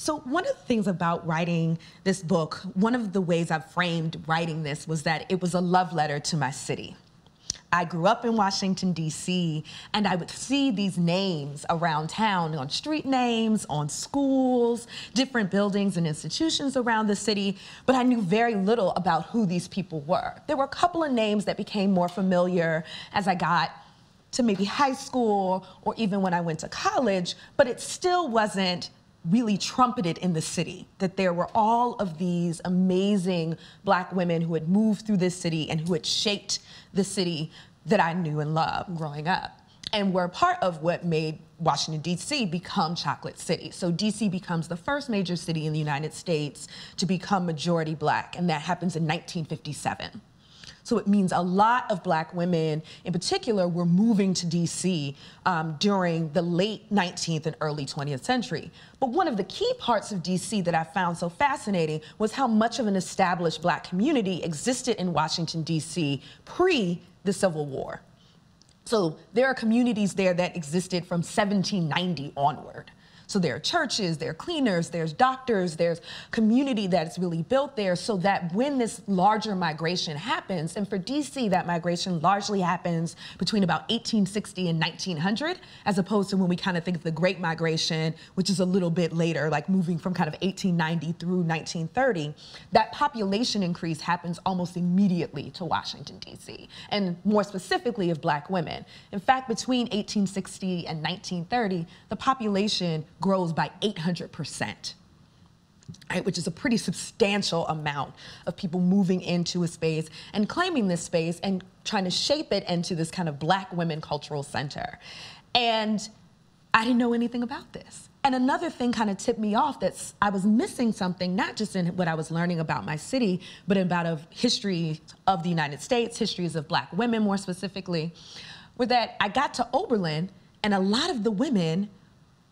So, one of the things about writing this book, one of the ways I've framed writing this was that it was a love letter to my city. I grew up in Washington, D.C., and I would see these names around town on street names, on schools, different buildings and institutions around the city, but I knew very little about who these people were. There were a couple of names that became more familiar as I got to maybe high school or even when I went to college, but it still wasn't really trumpeted in the city that there were all of these amazing black women who had moved through this city and who had shaped the city that I knew and loved growing up and were part of what made Washington, D.C. become Chocolate City. So D.C. becomes the first major city in the United States to become majority black, and that happens in 1957. So it means a lot of black women in particular were moving to DC um, during the late 19th and early 20th century. But one of the key parts of DC that I found so fascinating was how much of an established black community existed in Washington, DC pre the Civil War. So there are communities there that existed from 1790 onward. So there are churches, there are cleaners, there's doctors, there's community that's really built there so that when this larger migration happens, and for DC, that migration largely happens between about 1860 and 1900, as opposed to when we kind of think of the Great Migration, which is a little bit later, like moving from kind of 1890 through 1930, that population increase happens almost immediately to Washington, D.C., and more specifically of black women. In fact, between 1860 and 1930, the population grows by 800%. Right, which is a pretty substantial amount of people moving into a space and claiming this space and trying to shape it into this kind of black women cultural center. And I didn't know anything about this. And another thing kind of tipped me off that I was missing something, not just in what I was learning about my city, but about a history of the United States, histories of black women more specifically, were that I got to Oberlin and a lot of the women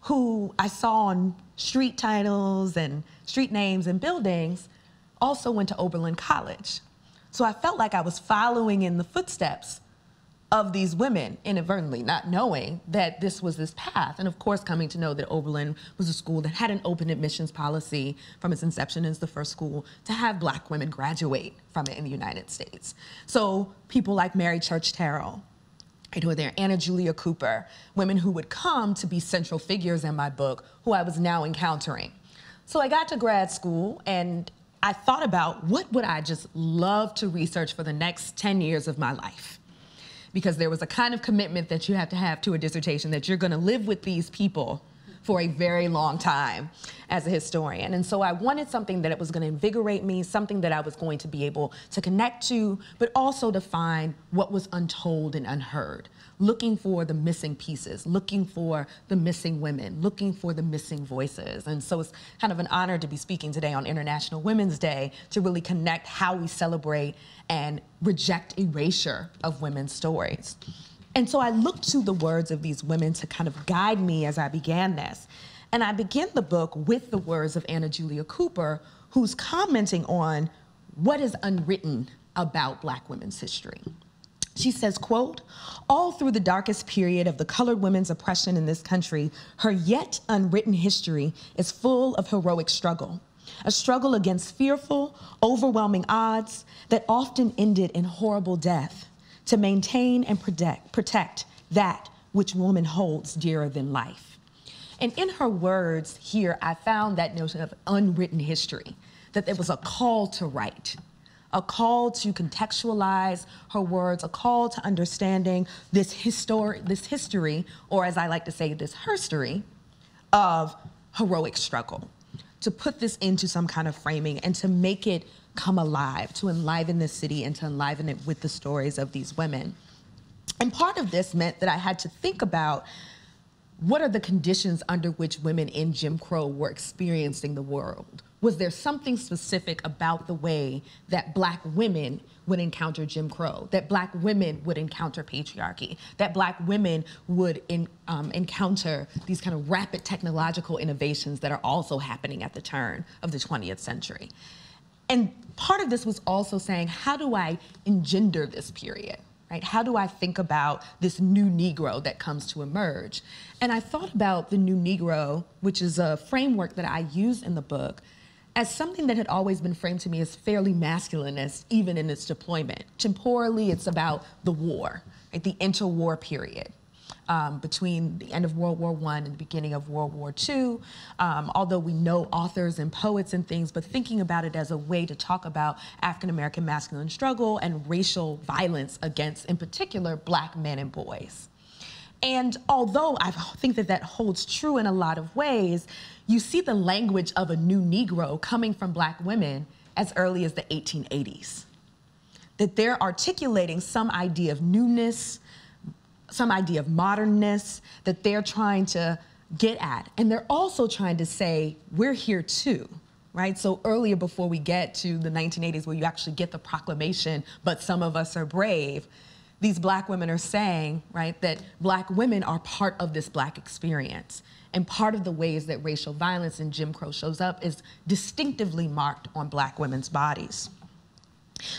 who I saw on street titles and street names and buildings also went to Oberlin College. So I felt like I was following in the footsteps of these women inadvertently, not knowing that this was this path. And of course, coming to know that Oberlin was a school that had an open admissions policy from its inception as the first school to have black women graduate from it in the United States. So people like Mary Church Terrell, who were there, Anna Julia Cooper, women who would come to be central figures in my book, who I was now encountering. So I got to grad school and I thought about what would I just love to research for the next 10 years of my life. Because there was a kind of commitment that you have to have to a dissertation that you're gonna live with these people for a very long time as a historian. And so I wanted something that it was going to invigorate me, something that I was going to be able to connect to, but also to find what was untold and unheard. Looking for the missing pieces, looking for the missing women, looking for the missing voices. And so it's kind of an honor to be speaking today on International Women's Day to really connect how we celebrate and reject erasure of women's stories. And so I looked to the words of these women to kind of guide me as I began this. And I begin the book with the words of Anna Julia Cooper, who's commenting on what is unwritten about Black women's history. She says, quote, all through the darkest period of the colored women's oppression in this country, her yet unwritten history is full of heroic struggle. A struggle against fearful, overwhelming odds that often ended in horrible death to maintain and protect, protect that which woman holds dearer than life. And in her words here, I found that notion of unwritten history, that there was a call to write, a call to contextualize her words, a call to understanding this, histor- this history, or as I like to say, this herstory of heroic struggle, to put this into some kind of framing and to make it come alive, to enliven the city and to enliven it with the stories of these women. And part of this meant that I had to think about what are the conditions under which women in Jim Crow were experiencing the world? Was there something specific about the way that black women would encounter Jim Crow, that black women would encounter patriarchy, that black women would in, um, encounter these kind of rapid technological innovations that are also happening at the turn of the 20th century? And part of this was also saying, how do I engender this period? right? How do I think about this new Negro that comes to emerge? And I thought about the new Negro, which is a framework that I use in the book, as something that had always been framed to me as fairly masculinist, even in its deployment. Temporally, it's about the war, right? the interwar period um, between the end of World War I and the beginning of World War II, um, although we know authors and poets and things, but thinking about it as a way to talk about African American masculine struggle and racial violence against, in particular, black men and boys. And although I think that that holds true in a lot of ways, you see the language of a new Negro coming from black women as early as the 1880s. That they're articulating some idea of newness, some idea of modernness that they're trying to get at. And they're also trying to say, we're here too, right? So earlier before we get to the 1980s where you actually get the proclamation, but some of us are brave, these black women are saying, right, that black women are part of this black experience. And part of the ways that racial violence and Jim Crow shows up is distinctively marked on black women's bodies.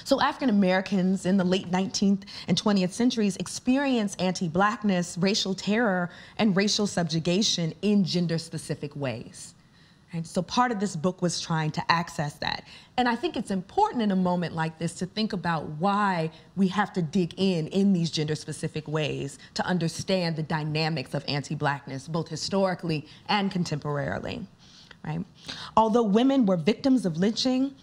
So African Americans in the late 19th and 20th centuries experienced anti-blackness, racial terror, and racial subjugation in gender-specific ways. And so part of this book was trying to access that. And I think it's important in a moment like this to think about why we have to dig in in these gender-specific ways to understand the dynamics of anti-blackness, both historically and contemporarily. Right? Although women were victims of lynching,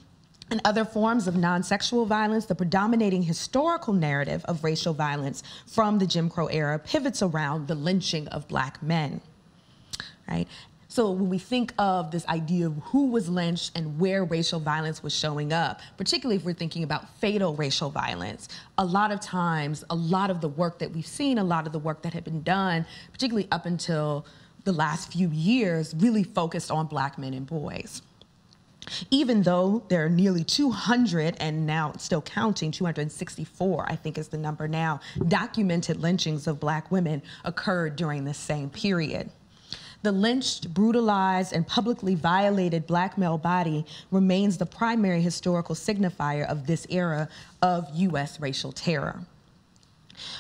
and other forms of non-sexual violence, the predominating historical narrative of racial violence from the Jim Crow era pivots around the lynching of black men, right? So when we think of this idea of who was lynched and where racial violence was showing up, particularly if we're thinking about fatal racial violence, a lot of times, a lot of the work that we've seen, a lot of the work that had been done, particularly up until the last few years, really focused on black men and boys. Even though there are nearly 200, and now still counting, 264, I think is the number now, documented lynchings of black women occurred during this same period. The lynched, brutalized, and publicly violated black male body remains the primary historical signifier of this era of US racial terror.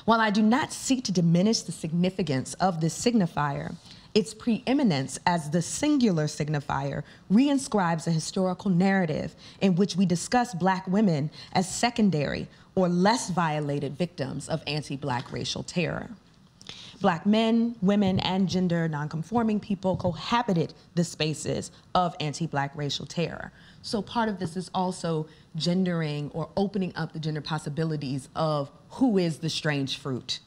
While I do not seek to diminish the significance of this signifier, its preeminence as the singular signifier reinscribes a historical narrative in which we discuss black women as secondary or less violated victims of anti-black racial terror. Black men, women, and gender nonconforming people cohabited the spaces of anti-black racial terror. So part of this is also gendering or opening up the gender possibilities of who is the strange fruit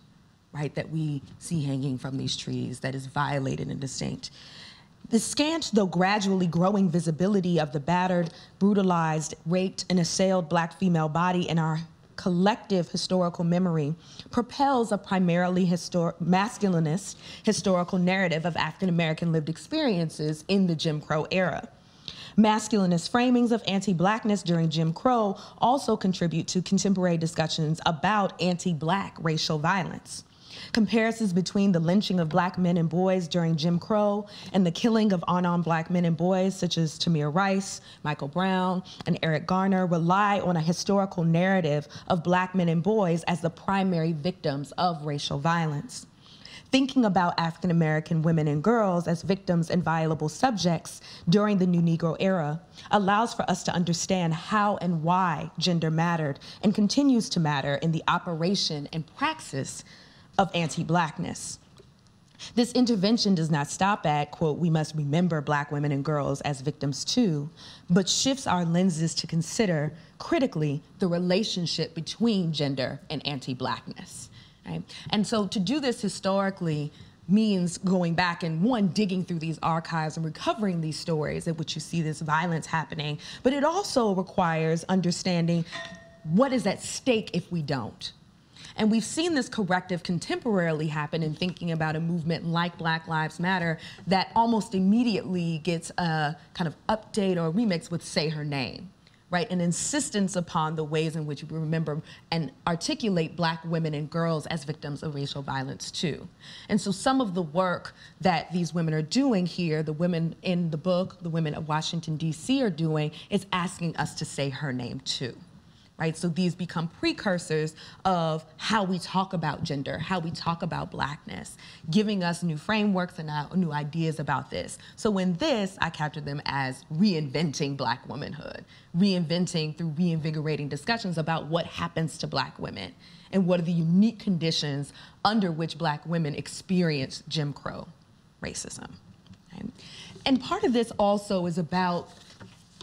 right, that we see hanging from these trees that is violated and distinct. The scant, though gradually growing visibility of the battered, brutalized, raped, and assailed black female body in our collective historical memory propels a primarily histor masculinist historical narrative of African American lived experiences in the Jim Crow era. Masculinist framings of anti-blackness during Jim Crow also contribute to contemporary discussions about anti-black racial violence. Comparisons between the lynching of black men and boys during Jim Crow and the killing of unarmed black men and boys such as Tamir Rice, Michael Brown, and Eric Garner rely on a historical narrative of black men and boys as the primary victims of racial violence. Thinking about African American women and girls as victims and violable subjects during the New Negro era allows for us to understand how and why gender mattered and continues to matter in the operation and praxis of anti-blackness. This intervention does not stop at, quote, we must remember black women and girls as victims too, but shifts our lenses to consider critically the relationship between gender and anti-blackness. Right? And so to do this historically means going back and one, digging through these archives and recovering these stories at which you see this violence happening, but it also requires understanding what is at stake if we don't. And we've seen this corrective contemporarily happen in thinking about a movement like Black Lives Matter that almost immediately gets a kind of update or remix with Say Her Name right? An insistence upon the ways in which we remember and articulate black women and girls as victims of racial violence too. And so some of the work that these women are doing here, the women in the book, the women of Washington, D.C. are doing, is asking us to say her name too right? So these become precursors of how we talk about gender, how we talk about blackness, giving us new frameworks and uh, new ideas about this. So in this, I captured them as reinventing black womanhood, reinventing through reinvigorating discussions about what happens to black women and what are the unique conditions under which black women experience Jim Crow racism. And part of this also is about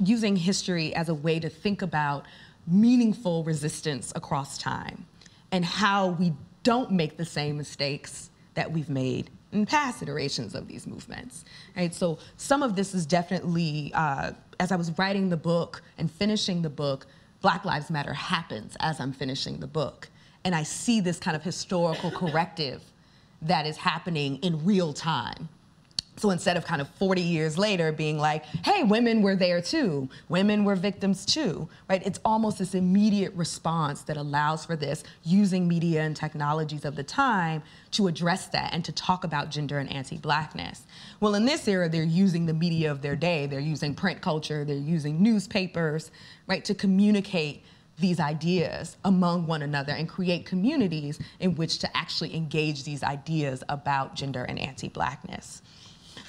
using history as a way to think about meaningful resistance across time and how we don't make the same mistakes that we've made in past iterations of these movements. Right? So some of this is definitely, uh, as I was writing the book and finishing the book, Black Lives Matter happens as I'm finishing the book. And I see this kind of historical corrective that is happening in real time so instead of kind of 40 years later being like, hey, women were there too, women were victims too, right? It's almost this immediate response that allows for this using media and technologies of the time to address that and to talk about gender and anti-blackness. Well, in this era, they're using the media of their day. They're using print culture, they're using newspapers, right, to communicate these ideas among one another and create communities in which to actually engage these ideas about gender and anti-blackness.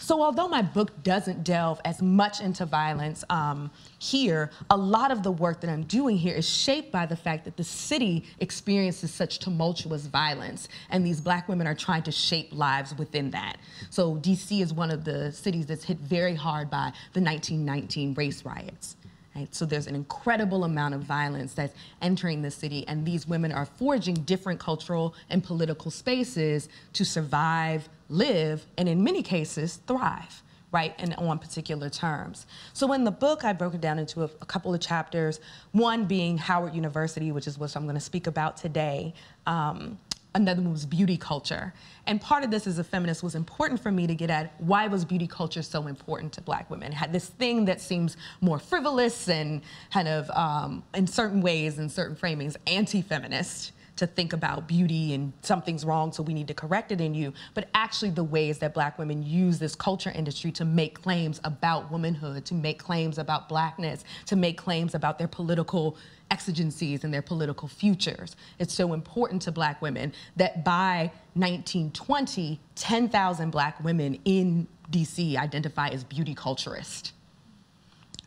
So although my book doesn't delve as much into violence um, here, a lot of the work that I'm doing here is shaped by the fact that the city experiences such tumultuous violence, and these black women are trying to shape lives within that. So DC is one of the cities that's hit very hard by the 1919 race riots. Right? So there's an incredible amount of violence that's entering the city, and these women are forging different cultural and political spaces to survive, live, and in many cases, thrive right, and on particular terms. So in the book, I broke it down into a, a, couple of chapters, one being Howard University, which is what I'm gonna speak about today, um, another one was beauty culture. And part of this as a feminist was important for me to get at why was beauty culture so important to black women? Had this thing that seems more frivolous and kind of, um, in certain ways, in certain framings, anti-feminist to think about beauty and something's wrong, so we need to correct it in you, but actually the ways that black women use this culture industry to make claims about womanhood, to make claims about blackness, to make claims about their political exigencies and their political futures. It's so important to black women that by 1920, 10,000 black women in DC identify as beauty culturists,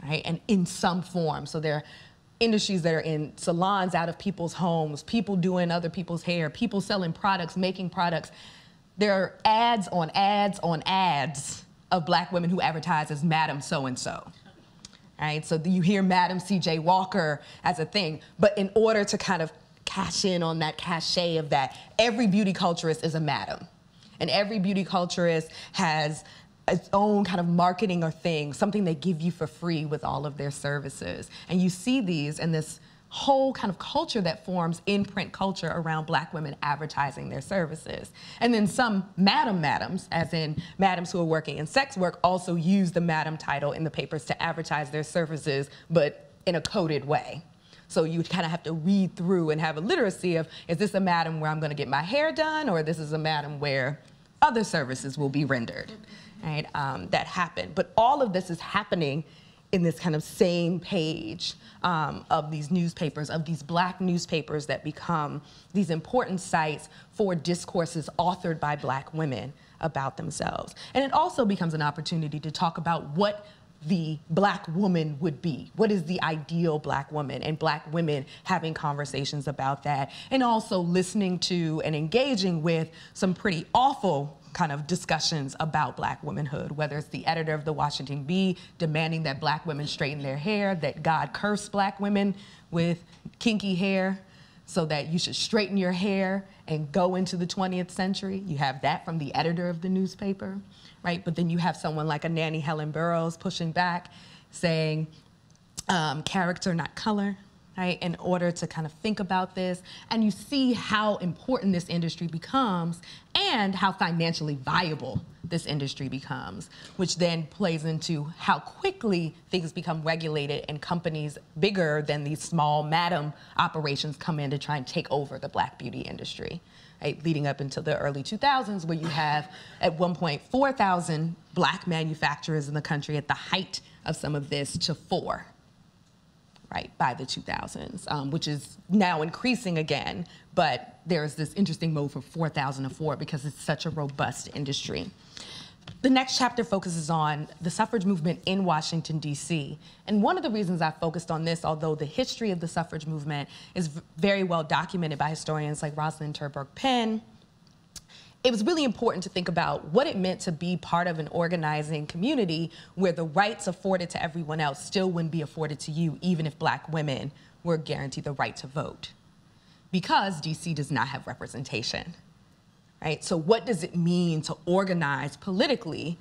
right? And in some form. So they're industries that are in salons out of people's homes, people doing other people's hair, people selling products, making products. There are ads on ads on ads of black women who advertise as Madam So-and-so. Right? So you hear Madam C.J. Walker as a thing, but in order to kind of cash in on that cachet of that, every beauty culturist is a madam. And every beauty culturist has its own kind of marketing or thing, something they give you for free with all of their services. And you see these in this whole kind of culture that forms in print culture around black women advertising their services. And then some madam madams, as in madams who are working in sex work, also use the madam title in the papers to advertise their services, but in a coded way. So you kind of have to read through and have a literacy of, is this a madam where I'm gonna get my hair done, or this is a madam where other services will be rendered right, um, that happened. But all of this is happening in this kind of same page um, of these newspapers, of these black newspapers that become these important sites for discourses authored by black women about themselves. And it also becomes an opportunity to talk about what the black woman would be. What is the ideal black woman? And black women having conversations about that. And also listening to and engaging with some pretty awful kind of discussions about black womanhood, whether it's the editor of the Washington Bee demanding that black women straighten their hair, that God cursed black women with kinky hair so that you should straighten your hair and go into the 20th century. You have that from the editor of the newspaper, right? But then you have someone like a Nannie Helen Burroughs pushing back, saying, um, character, not color, right, in order to kind of think about this. And you see how important this industry becomes and how financially viable this industry becomes, which then plays into how quickly things become regulated and companies bigger than these small madam operations come in to try and take over the black beauty industry. Right, leading up into the early 2000s, where you have at one point 4,000 black manufacturers in the country at the height of some of this to four right, by the 2000s, um, which is now increasing again, but there's this interesting move from 4,000 to 4 because it's such a robust industry. The next chapter focuses on the suffrage movement in Washington, D.C. And one of the reasons I focused on this, although the history of the suffrage movement is very well documented by historians like Rosalyn Terborg-Penn, it was really important to think about what it meant to be part of an organizing community where the rights afforded to everyone else still wouldn't be afforded to you, even if black women were guaranteed the right to vote. Because DC does not have representation, right? So what does it mean to organize politically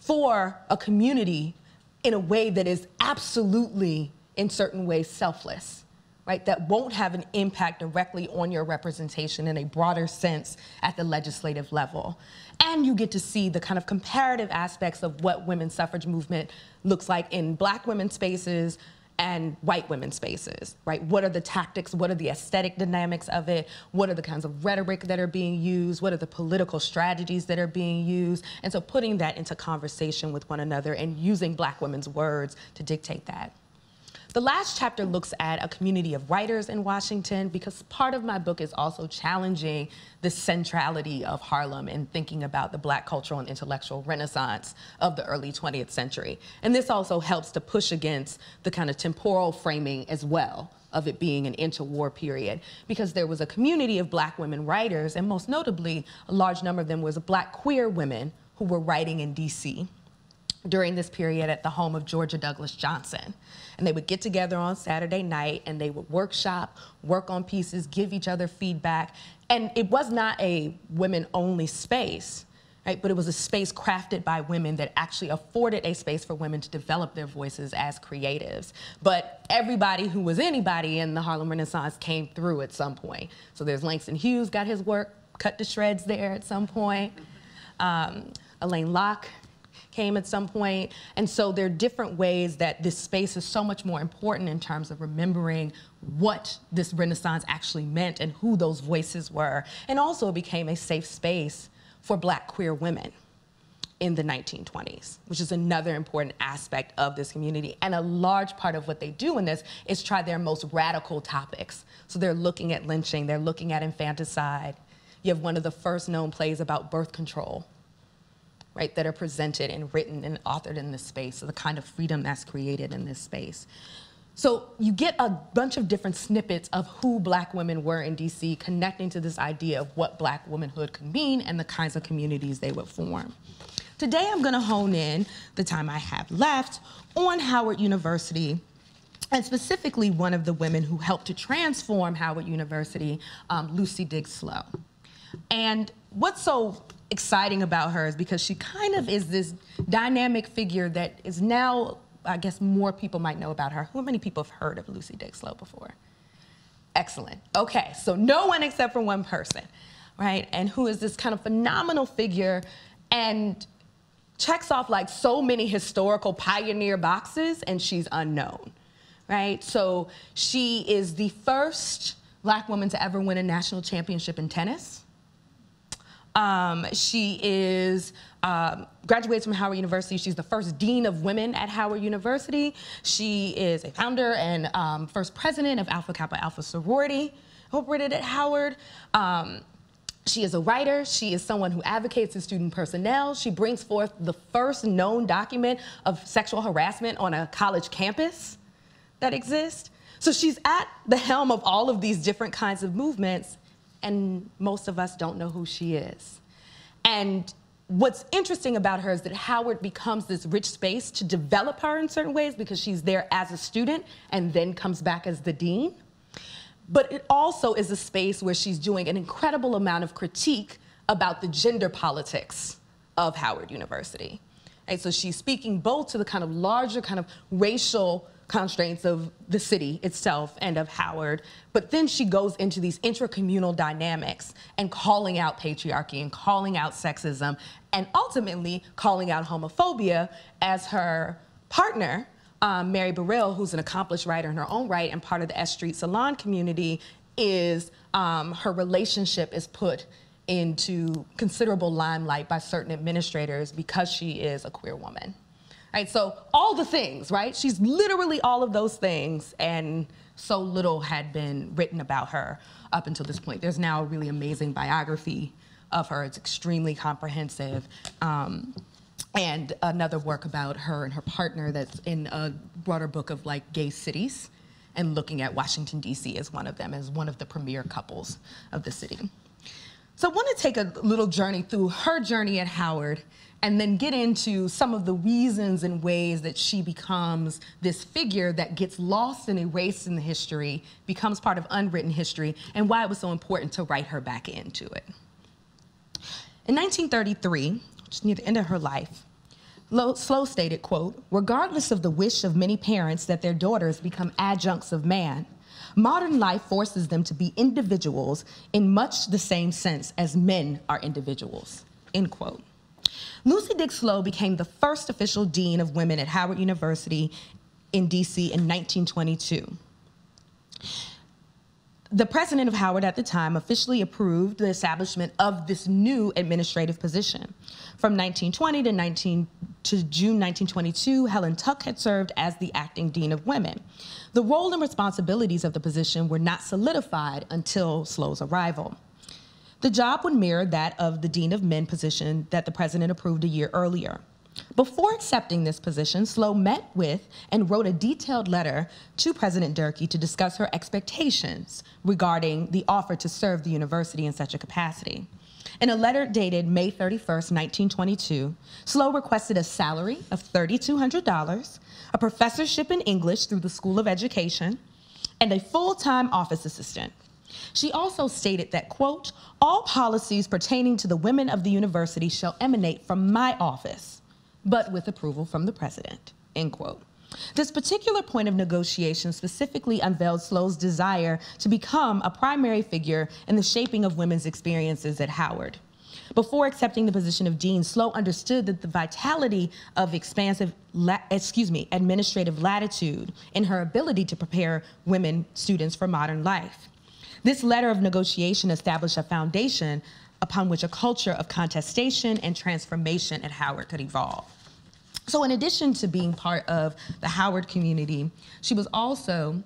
for a community in a way that is absolutely, in certain ways, selfless? Right, that won't have an impact directly on your representation in a broader sense at the legislative level. And you get to see the kind of comparative aspects of what women's suffrage movement looks like in black women's spaces and white women's spaces, right? What are the tactics? What are the aesthetic dynamics of it? What are the kinds of rhetoric that are being used? What are the political strategies that are being used? And so putting that into conversation with one another and using black women's words to dictate that. The last chapter looks at a community of writers in Washington because part of my book is also challenging the centrality of Harlem and thinking about the black cultural and intellectual renaissance of the early 20th century. And this also helps to push against the kind of temporal framing as well of it being an interwar period because there was a community of black women writers and most notably a large number of them was black queer women who were writing in DC during this period at the home of Georgia Douglas Johnson. And they would get together on Saturday night and they would workshop, work on pieces, give each other feedback. And it was not a women only space, right? But it was a space crafted by women that actually afforded a space for women to develop their voices as creatives. But everybody who was anybody in the Harlem Renaissance came through at some point. So there's Langston Hughes got his work cut to shreds there at some point. Um, Alain Locke came at some point. And so there are different ways that this space is so much more important in terms of remembering what this Renaissance actually meant and who those voices were. And also became a safe space for black queer women in the 1920s, which is another important aspect of this community. And a large part of what they do in this is try their most radical topics. So they're looking at lynching, they're looking at infanticide. You have one of the first known plays about birth control right, that are presented and written and authored in this space, so the kind of freedom that's created in this space. So you get a bunch of different snippets of who black women were in DC connecting to this idea of what black womanhood could mean and the kinds of communities they would form. Today I'm gonna hone in the time I have left on Howard University and specifically one of the women who helped to transform Howard University, um, Lucy Diggs Slowe. And what's so exciting about her is because she kind of is this dynamic figure that is now, I guess more people might know about her. How many people have heard of Lucy Diggs Slowe before? Excellent. Okay, so no one except for one person, right? And who is this kind of phenomenal figure and checks off like so many historical pioneer boxes and she's unknown, right? So she is the first black woman to ever win a national championship in tennis. Um, she is um, graduates from Howard University. She's the first dean of women at Howard University. She is a founder and um, first president of Alpha Kappa Alpha Sorority, incorporated at Howard. Um, she is a writer. She is someone who advocates for student personnel. She brings forth the first known document of sexual harassment on a college campus that exists. So she's at the helm of all of these different kinds of movements and most of us don't know who she is. And what's interesting about her is that Howard becomes this rich space to develop her in certain ways because she's there as a student and then comes back as the dean. But it also is a space where she's doing an incredible amount of critique about the gender politics of Howard University. And so she's speaking both to the kind of larger kind of racial constraints of the city itself and of Howard. But then she goes into these intracommunal dynamics and calling out patriarchy and calling out sexism and ultimately calling out homophobia as her partner, um, Mary Burrill, who's an accomplished writer in her own right and part of the S Street Salon community, is um, her relationship is put into considerable limelight by certain administrators because she is a queer woman Right? So all the things, right? She's literally all of those things, and so little had been written about her up until this point. There's now a really amazing biography of her. It's extremely comprehensive. Um, and another work about her and her partner that's in a broader book of like gay cities and looking at Washington, D.C. as one of them, as one of the premier couples of the city. So I want to take a little journey through her journey at Howard and then get into some of the reasons and ways that she becomes this figure that gets lost and erased in the history, becomes part of unwritten history, and why it was so important to write her back into it. In 1933, which near the end of her life, Slowe stated, quote, regardless of the wish of many parents that their daughters become adjuncts of man, modern life forces them to be individuals in much the same sense as men are individuals, end quote. Lucy Diggs Slowe became the first official dean of women at Howard University in DC in 1922 the president of Howard at the time officially approved the establishment of this new administrative position. From 1920 to, 19, to June 1922, Helen Tuck had served as the acting dean of women. The role and responsibilities of the position were not solidified until Slowe's arrival. The job would mirror that of the dean of men position that the president approved a year earlier. Before accepting this position, Slowe met with and wrote a detailed letter to President Durkee to discuss her expectations regarding the offer to serve the university in such a capacity. In a letter dated May 31st, 1922, Slowe requested a salary of $3,200, a professorship in English through the School of Education, and a full-time office assistant. She also stated that, quote, all policies pertaining to the women of the university shall emanate from my office but with approval from the president, end quote. This particular point of negotiation specifically unveiled Slowe's desire to become a primary figure in the shaping of women's experiences at Howard. Before accepting the position of dean, Slowe understood that the vitality of expansive, excuse me, administrative latitude in her ability to prepare women students for modern life. This letter of negotiation established a foundation upon which a culture of contestation and transformation at Howard could evolve. So in addition to being part of the Howard community, she was also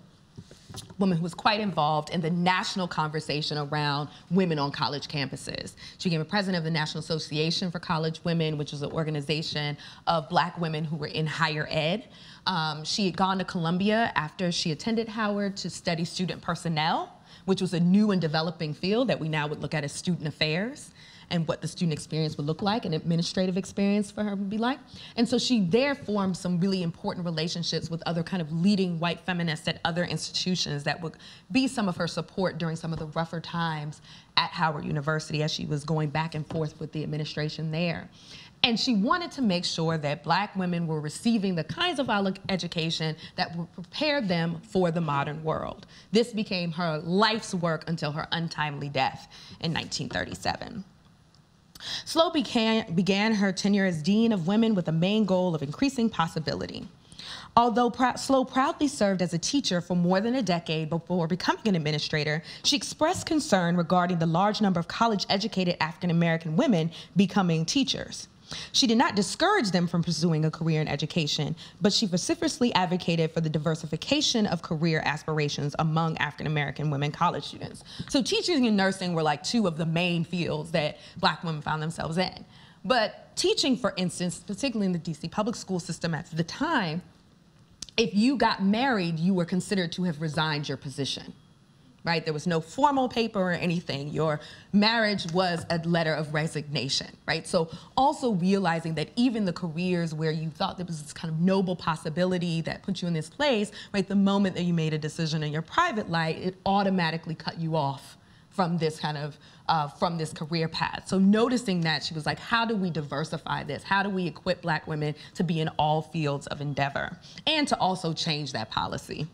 a woman who was quite involved in the national conversation around women on college campuses. She became a president of the National Association for College Women, which was an organization of black women who were in higher ed. Um, she had gone to Columbia after she attended Howard to study student personnel which was a new and developing field that we now would look at as student affairs and what the student experience would look like, an administrative experience for her would be like. And so she there formed some really important relationships with other kind of leading white feminists at other institutions that would be some of her support during some of the rougher times at Howard University as she was going back and forth with the administration there. And she wanted to make sure that black women were receiving the kinds of education that would prepare them for the modern world. This became her life's work until her untimely death in 1937. Slowe began, began her tenure as Dean of Women with a main goal of increasing possibility. Although Pr Slowe proudly served as a teacher for more than a decade before becoming an administrator, she expressed concern regarding the large number of college-educated African-American women becoming teachers. She did not discourage them from pursuing a career in education, but she vociferously advocated for the diversification of career aspirations among African American women college students. So teaching and nursing were like two of the main fields that black women found themselves in. But teaching, for instance, particularly in the DC public school system at the time, if you got married, you were considered to have resigned your position right? There was no formal paper or anything. Your marriage was a letter of resignation, right? So also realizing that even the careers where you thought there was this kind of noble possibility that put you in this place, right? The moment that you made a decision in your private life, it automatically cut you off from this kind of uh, from this career path. So noticing that, she was like, how do we diversify this? How do we equip black women to be in all fields of endeavor? And to also change that policy.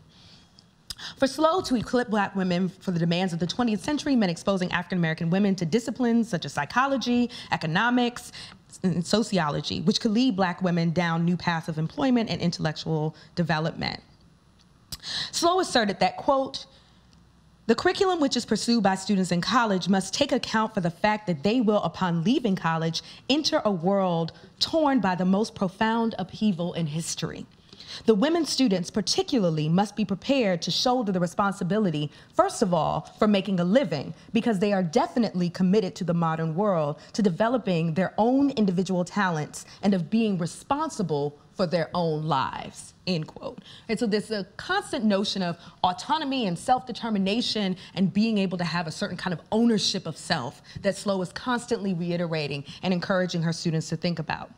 For Slowe to equip black women for the demands of the 20th century meant exposing African American women to disciplines such as psychology, economics, and sociology, which could lead black women down new paths of employment and intellectual development. Slowe asserted that, quote, The curriculum which is pursued by students in college must take account for the fact that they will, upon leaving college, enter a world torn by the most profound upheaval in history. The women students, particularly, must be prepared to shoulder the responsibility, first of all, for making a living, because they are definitely committed to the modern world, to developing their own individual talents, and of being responsible for their own lives, end quote. And so there's a constant notion of autonomy and self-determination and being able to have a certain kind of ownership of self that Slowe is constantly reiterating and encouraging her students to think about.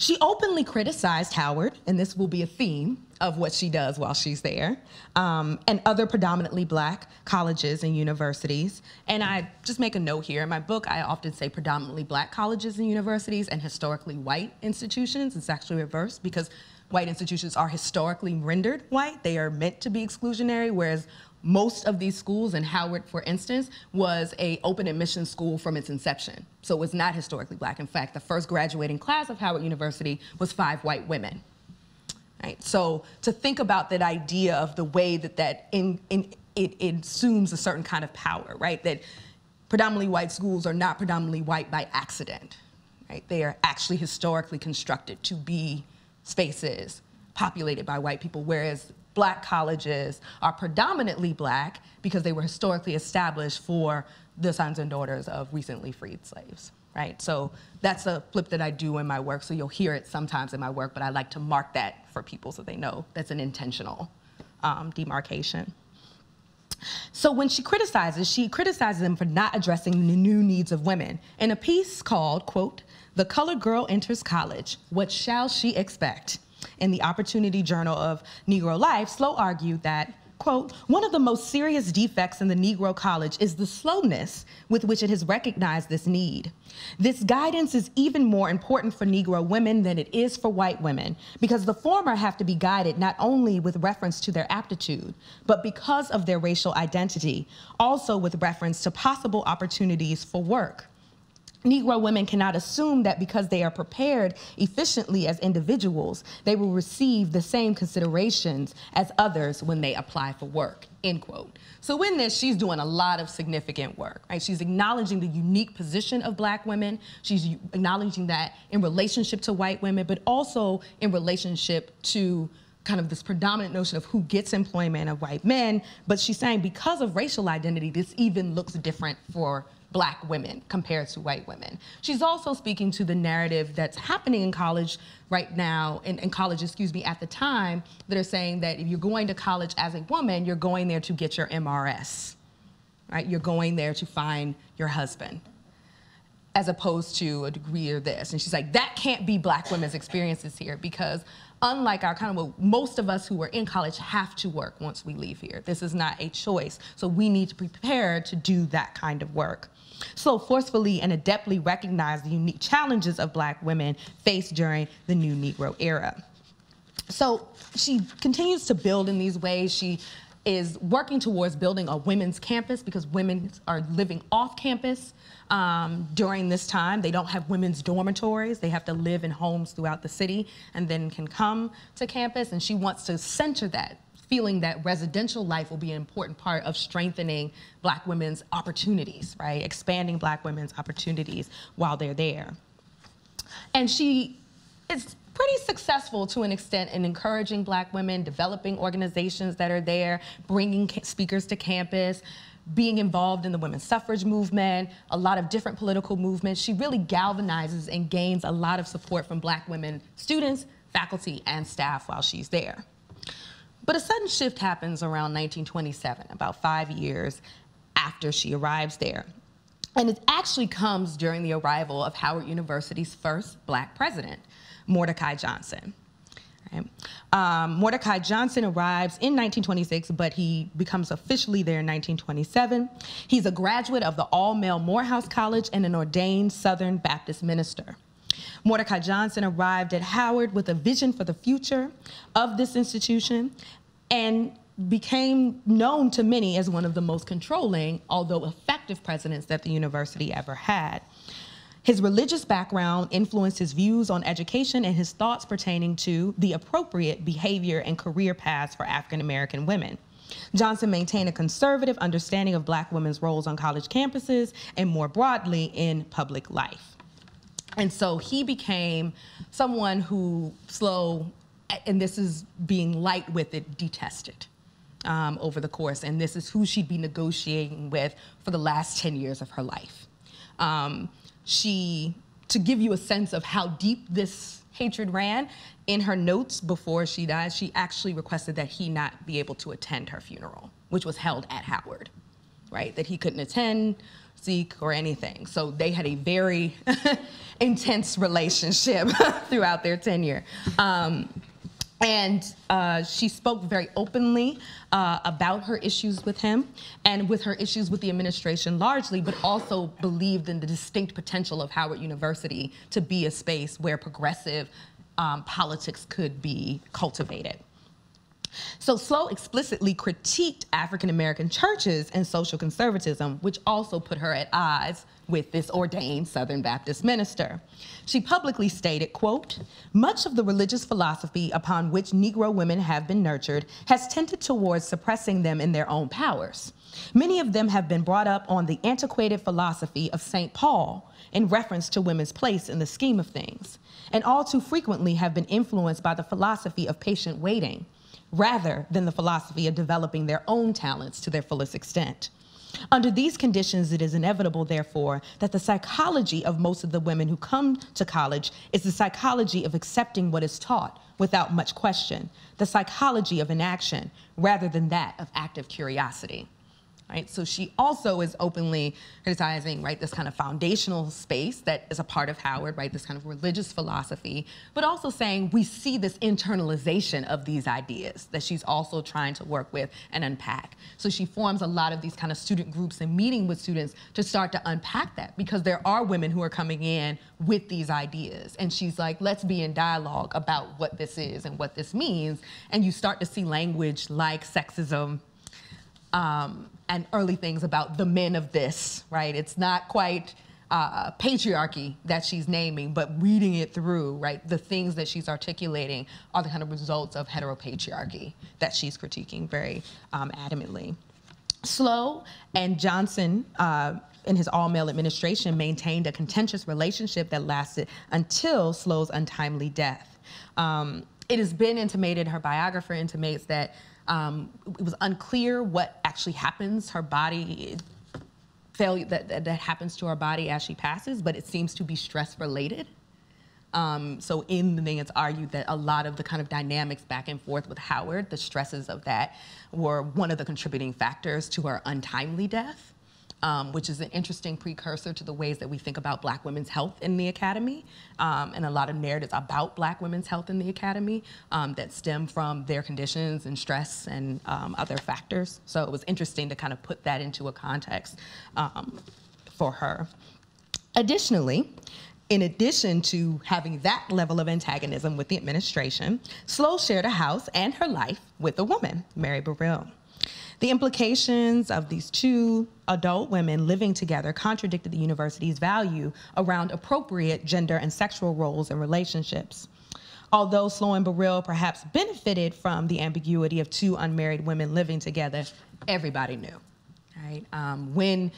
She openly criticized Howard, and this will be a theme of what she does while she's there, um, and other predominantly black colleges and universities. And I just make a note here. In my book, I often say predominantly black colleges and universities and historically white institutions. It's actually reversed because white institutions are historically rendered white. They are meant to be exclusionary, whereas most of these schools, and Howard, for instance, was a open admission school from its inception. So it was not historically black. In fact, the first graduating class of Howard University was five white women. Right? So to think about that idea of the way that that in, in, it, it assumes a certain kind of power, right? That predominantly white schools are not predominantly white by accident, right? They are actually historically constructed to be spaces populated by white people, whereas black colleges are predominantly black because they were historically established for the sons and daughters of recently freed slaves, right? So that's a flip that I do in my work. So you'll hear it sometimes in my work, but I like to mark that for people so they know that's an intentional um, demarcation. So when she criticizes, she criticizes them for not addressing the new needs of women. In a piece called, quote, The Colored Girl Enters College, What Shall She Expect? In the Opportunity Journal of Negro Life, Slowe argued that quote, one of the most serious defects in the Negro college is the slowness with which it has recognized this need. This guidance is even more important for Negro women than it is for white women because the former have to be guided not only with reference to their aptitude, but because of their racial identity, also with reference to possible opportunities for work. Negro women cannot assume that because they are prepared efficiently as individuals, they will receive the same considerations as others when they apply for work, end quote. So in this, she's doing a lot of significant work, right? She's acknowledging the unique position of black women. She's acknowledging that in relationship to white women, but also in relationship to kind of this predominant notion of who gets employment of white men. But she's saying because of racial identity, this even looks different for black women compared to white women. She's also speaking to the narrative that's happening in college right now, in, in, college, excuse me, at the time, that are saying that if you're going to college as a woman, you're going there to get your MRS, right? You're going there to find your husband as opposed to a degree or this. And she's like, that can't be black women's experiences here because unlike our kind of, most of us who are in college have to work once we leave here. This is not a choice. So we need to prepare to do that kind of work so forcefully and adeptly recognize the unique challenges of black women faced during the new Negro era. So she continues to build in these ways. She is working towards building a women's campus because women are living off campus um, during this time. They don't have women's dormitories. They have to live in homes throughout the city and then can come to campus. And she wants to center that feeling that residential life will be an important part of strengthening black women's opportunities, right? Expanding black women's opportunities while they're there. And she is pretty successful to an extent in encouraging black women, developing organizations that are there, bringing speakers to campus, being involved in the women's suffrage movement, a lot of different political movements. She really galvanizes and gains a lot of support from black women students, faculty, and staff while she's there. But a sudden shift happens around 1927, about five years after she arrives there. And it actually comes during the arrival of Howard University's first black president, Mordecai Johnson. Right. Um, Mordecai Johnson arrives in 1926, but he becomes officially there in 1927. He's a graduate of the all-male Morehouse College and an ordained Southern Baptist minister. Mordecai Johnson arrived at Howard with a vision for the future of this institution and became known to many as one of the most controlling, although effective presidents that the university ever had. His religious background influenced his views on education and his thoughts pertaining to the appropriate behavior and career paths for African American women. Johnson maintained a conservative understanding of black women's roles on college campuses and more broadly in public life. And so he became someone who Slowe, and this is being light with it, detested. Um, over the course, and this is who she'd be negotiating with for the last 10 years of her life. Um, she, to give you a sense of how deep this hatred ran, in her notes before she died, she actually requested that he not be able to attend her funeral, which was held at Howard, right? That he couldn't attend, seek, or anything. So they had a very intense relationship throughout their tenure. Um, and uh, she spoke very openly uh, about her issues with him and with her issues with the administration largely, but also believed in the distinct potential of Howard University to be a space where progressive um, politics could be cultivated. So Slowe explicitly critiqued African American churches and social conservatism, which also put her at odds with this ordained Southern Baptist minister. She publicly stated, quote, much of the religious philosophy upon which Negro women have been nurtured has tended towards suppressing them in their own powers. Many of them have been brought up on the antiquated philosophy of St. Paul in reference to women's place in the scheme of things, and all too frequently have been influenced by the philosophy of patient waiting, rather than the philosophy of developing their own talents to their fullest extent. Under these conditions, it is inevitable, therefore, that the psychology of most of the women who come to college is the psychology of accepting what is taught without much question, the psychology of inaction, rather than that of active curiosity right? So she also is openly criticizing, right, this kind of foundational space that is a part of Howard, right, this kind of religious philosophy, but also saying we see this internalization of these ideas that she's also trying to work with and unpack. So she forms a lot of these kind of student groups and meeting with students to start to unpack that because there are women who are coming in with these ideas. And she's like, let's be in dialogue about what this is and what this means. And you start to see language like sexism, um, and early things about the men of this, right? It's not quite uh, patriarchy that she's naming, but reading it through, right? The things that she's articulating are the kind of results of heteropatriarchy that she's critiquing very um, adamantly. Slowe and Johnson, uh, in his all male administration, maintained a contentious relationship that lasted until Slowe's untimely death. Um, it has been intimated, her biographer intimates that um, it was unclear what actually happens. Her body failure that, that, that happens to her body as she passes, but it seems to be stress related. Um, so in the thing, it's argued that a lot of the kind of dynamics back and forth with Howard, the stresses of that, were one of the contributing factors to her untimely death um, which is an interesting precursor to the ways that we think about black women's health in the academy um, and a lot of narratives about black women's health in the academy um, that stem from their conditions and stress and um, other factors. So it was interesting to kind of put that into a context um, for her. Additionally, in addition to having that level of antagonism with the administration, Slowe shared a house and her life with a woman, Mary Burrill. The implications of these two adult women living together contradicted the university's value around appropriate gender and sexual roles and relationships. Although Slowe and Burrill perhaps benefited from the ambiguity of two unmarried women living together, everybody knew, right? Um, when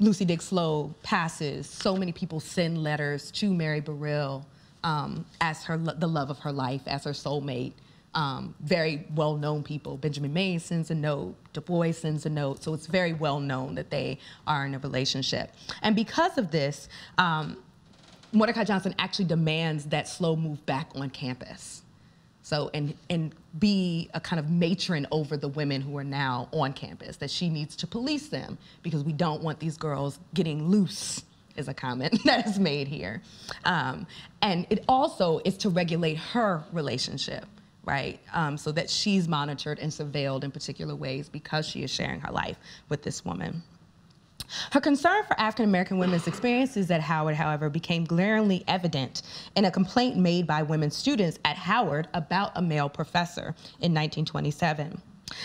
Lucy Diggs Slowe passes, so many people send letters to Mary Burrill um, as her the love of her life, as her soulmate, um, very well-known people. Benjamin Mays sends a note, Du Bois sends a note, so it's very well known that they are in a relationship. And because of this, um, Mordecai Johnson actually demands that Slowe move back on campus. So, and, and be a kind of matron over the women who are now on campus, that she needs to police them because we don't want these girls getting loose is a comment that is made here. Um, and it also is to regulate her relationship right? Um, so that she's monitored and surveilled in particular ways because she is sharing her life with this woman. Her concern for African American women's experiences at Howard, however, became glaringly evident in a complaint made by women students at Howard about a male professor in 1927.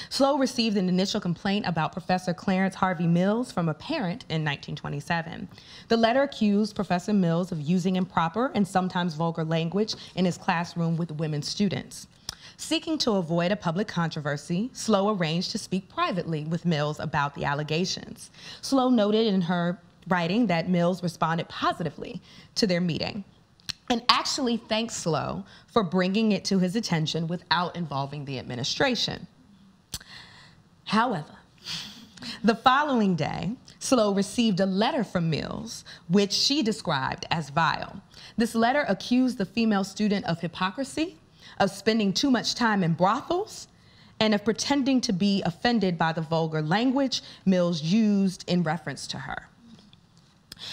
Slowe received an initial complaint about Professor Clarence Harvey Mills from a parent in 1927. The letter accused Professor Mills of using improper and sometimes vulgar language in his classroom with women students. Seeking to avoid a public controversy, Slowe arranged to speak privately with Mills about the allegations. Slowe noted in her writing that Mills responded positively to their meeting and actually thanked Slowe for bringing it to his attention without involving the administration. However, the following day, Slowe received a letter from Mills, which she described as vile. This letter accused the female student of hypocrisy, of spending too much time in brothels, and of pretending to be offended by the vulgar language Mills used in reference to her.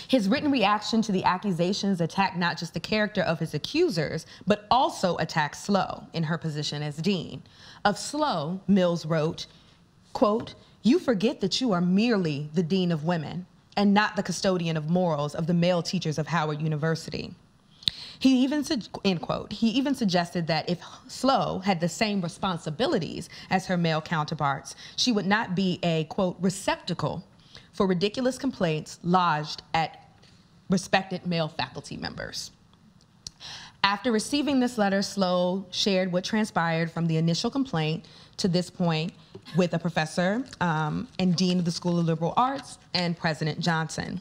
His written reaction to the accusations attacked not just the character of his accusers, but also attacked Slowe in her position as dean. Of Slowe, Mills wrote, quote, you forget that you are merely the dean of women and not the custodian of morals of the male teachers of Howard University. He even, end quote, he even suggested that if Slowe had the same responsibilities as her male counterparts, she would not be a, quote, receptacle for ridiculous complaints lodged at respected male faculty members. After receiving this letter, Slowe shared what transpired from the initial complaint to this point with a professor um, and dean of the School of Liberal Arts and President Johnson.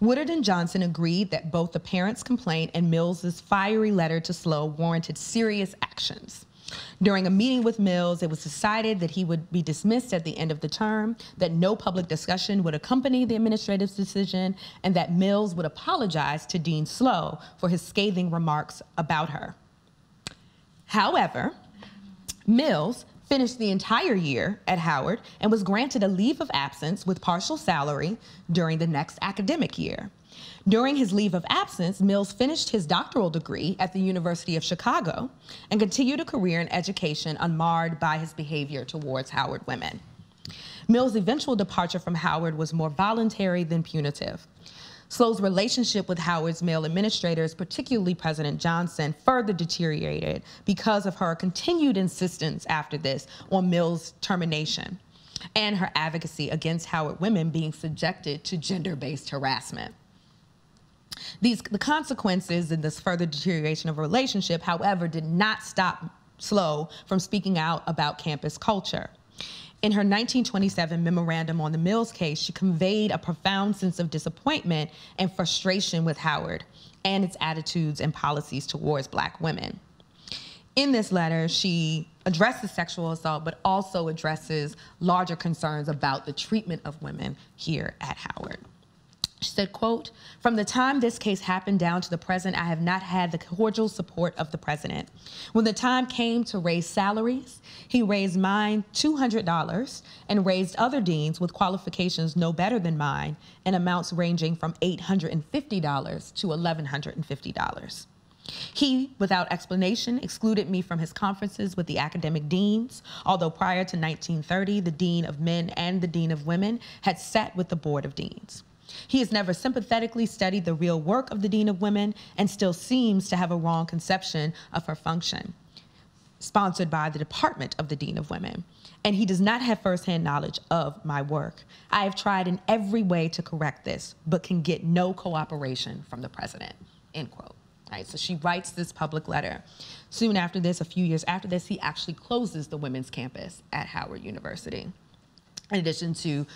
Woodard and Johnson agreed that both the parents' complaint and Mills's fiery letter to Slowe warranted serious actions. During a meeting with Mills, it was decided that he would be dismissed at the end of the term, that no public discussion would accompany the administrative decision, and that Mills would apologize to Dean Slowe for his scathing remarks about her. However, Mills finished the entire year at Howard and was granted a leave of absence with partial salary during the next academic year. During his leave of absence, Mills finished his doctoral degree at the University of Chicago and continued a career in education unmarred by his behavior towards Howard women. Mills' eventual departure from Howard was more voluntary than punitive. Slowe's relationship with Howard's male administrators, particularly President Johnson, further deteriorated because of her continued insistence after this on Mills' termination and her advocacy against Howard women being subjected to gender-based harassment. These, the consequences in this further deterioration of a relationship, however, did not stop Slowe from speaking out about campus culture. In her 1927 memorandum on the Mills case, she conveyed a profound sense of disappointment and frustration with Howard and its attitudes and policies towards black women. In this letter, she addresses sexual assault, but also addresses larger concerns about the treatment of women here at Howard. She said, quote, from the time this case happened down to the present, I have not had the cordial support of the president. When the time came to raise salaries, he raised mine $200 and raised other deans with qualifications no better than mine in amounts ranging from $850 to $1,150. He, without explanation, excluded me from his conferences with the academic deans, although prior to 1930, the dean of men and the dean of women had sat with the board of deans. He has never sympathetically studied the real work of the Dean of Women and still seems to have a wrong conception of her function, sponsored by the Department of the Dean of Women. And he does not have firsthand knowledge of my work. I have tried in every way to correct this, but can get no cooperation from the president, end quote. Right, so she writes this public letter. Soon after this, a few years after this, he actually closes the women's campus at Howard University. In addition to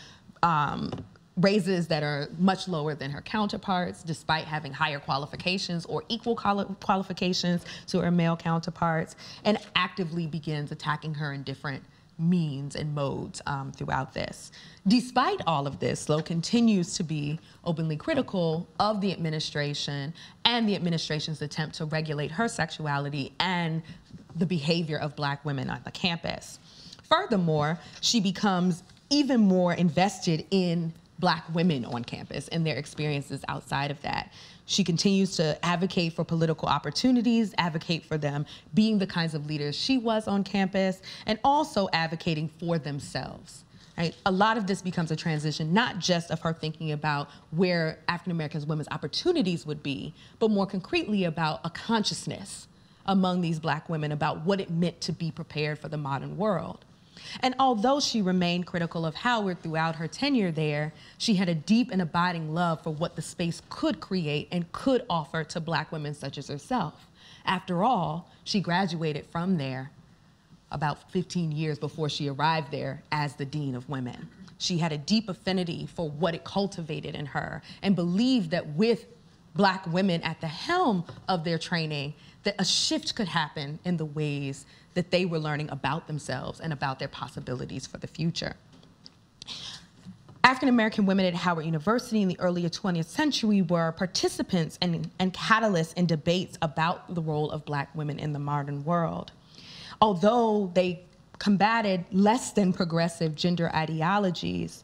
um, raises that are much lower than her counterparts, despite having higher qualifications or equal qualifications to her male counterparts, and actively begins attacking her in different means and modes um, throughout this. Despite all of this, Slowe continues to be openly critical of the administration and the administration's attempt to regulate her sexuality and the behavior of black women on the campus. Furthermore, she becomes even more invested in black women on campus and their experiences outside of that. She continues to advocate for political opportunities, advocate for them being the kinds of leaders she was on campus, and also advocating for themselves. Right? A lot of this becomes a transition, not just of her thinking about where African American women's opportunities would be, but more concretely about a consciousness among these black women about what it meant to be prepared for the modern world. And although she remained critical of Howard throughout her tenure there, she had a deep and abiding love for what the space could create and could offer to black women such as herself. After all, she graduated from there about 15 years before she arrived there as the Dean of Women. She had a deep affinity for what it cultivated in her and believed that with black women at the helm of their training, that a shift could happen in the ways that they were learning about themselves and about their possibilities for the future. African American women at Howard University in the early 20th century were participants and, and catalysts in debates about the role of black women in the modern world. Although they combated less than progressive gender ideologies,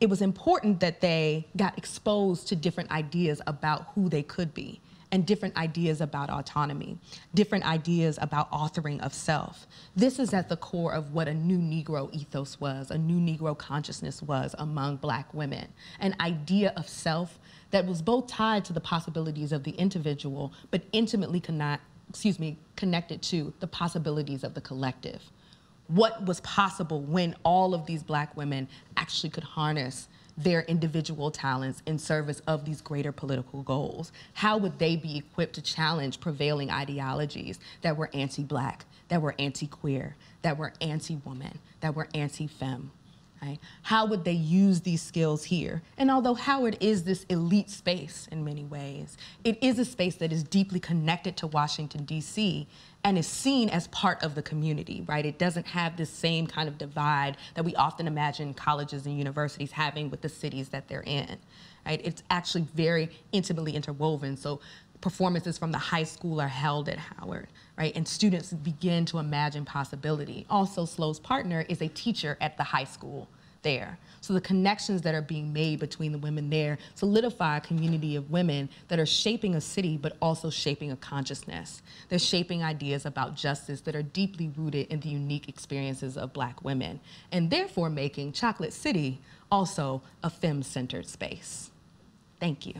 it was important that they got exposed to different ideas about who they could be and different ideas about autonomy, different ideas about authoring of self. This is at the core of what a new Negro ethos was, a new Negro consciousness was among black women, an idea of self that was both tied to the possibilities of the individual, but intimately connect, excuse me, connected to the possibilities of the collective. What was possible when all of these black women actually could harness their individual talents in service of these greater political goals? How would they be equipped to challenge prevailing ideologies that were anti-black, that were anti-queer, that were anti-woman, that were anti-femme? Right? How would they use these skills here? And although Howard is this elite space in many ways, it is a space that is deeply connected to Washington, D.C., and is seen as part of the community, right? It doesn't have this same kind of divide that we often imagine colleges and universities having with the cities that they're in, right? It's actually very intimately interwoven. So performances from the high school are held at Howard, right? And students begin to imagine possibility. Also, Slowe's partner is a teacher at the high school there. So the connections that are being made between the women there solidify a community of women that are shaping a city, but also shaping a consciousness. They're shaping ideas about justice that are deeply rooted in the unique experiences of black women, and therefore making Chocolate City also a femme-centered space. Thank you.